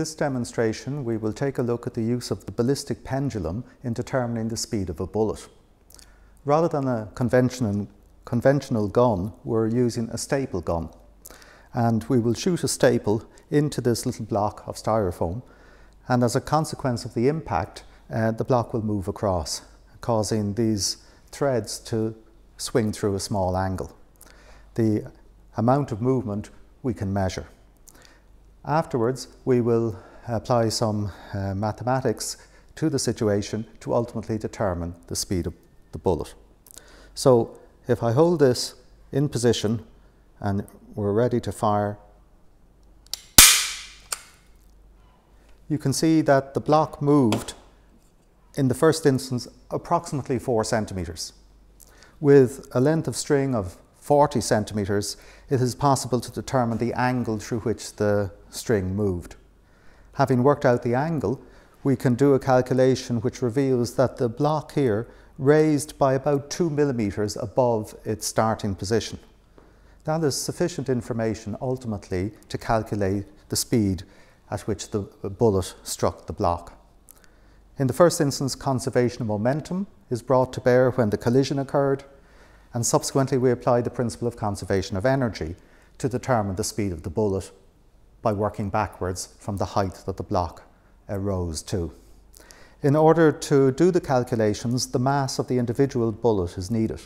this demonstration, we will take a look at the use of the ballistic pendulum in determining the speed of a bullet. Rather than a conventional, conventional gun, we're using a staple gun. And we will shoot a staple into this little block of styrofoam. And as a consequence of the impact, uh, the block will move across, causing these threads to swing through a small angle. The amount of movement we can measure. Afterwards, we will apply some uh, mathematics to the situation to ultimately determine the speed of the bullet. So if I hold this in position and we're ready to fire, you can see that the block moved in the first instance approximately four centimetres. With a length of string of 40 centimetres, it is possible to determine the angle through which the string moved. Having worked out the angle, we can do a calculation which reveals that the block here raised by about two millimetres above its starting position. That is sufficient information ultimately to calculate the speed at which the bullet struck the block. In the first instance, conservation of momentum is brought to bear when the collision occurred, and subsequently we apply the principle of conservation of energy to determine the speed of the bullet by working backwards from the height that the block rose to. In order to do the calculations, the mass of the individual bullet is needed.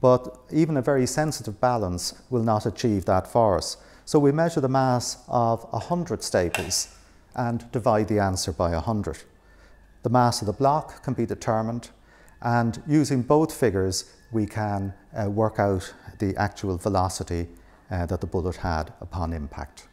But even a very sensitive balance will not achieve that for us. So we measure the mass of 100 staples and divide the answer by 100. The mass of the block can be determined and using both figures we can uh, work out the actual velocity uh, that the bullet had upon impact.